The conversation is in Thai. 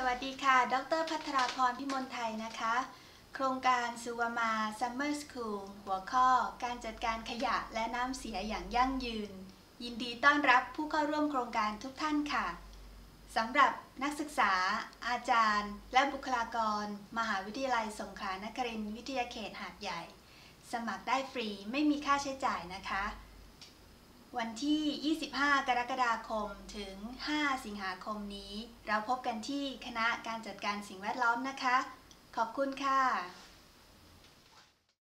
สวัสดีค่ะ ดรพัทราพรพิมลไทยนะคะ โครงการสุวามา Summer School หัวข้อ การจัดการขยะและน้ำเสียอย่างยั่งยืน ยินดีต้อนรับผู้เข้าร่วมโครงการทุกท่านค่ะสำหรับนักศึกษา อาจารย์ และบุคลากร มหาวิทยาลัยสงขลานครินทร์วิทยาเขตหาดใหญ่ สมัครได้ฟรีไม่มีค่าใช้จ่ายนะคะ วันที่ 25 กรกฎาคม ถึง 5 สิงหาคมนี้ เราพบกันที่คณะการจัดการสิ่งแวดล้อมนะคะ ขอบคุณค่ะ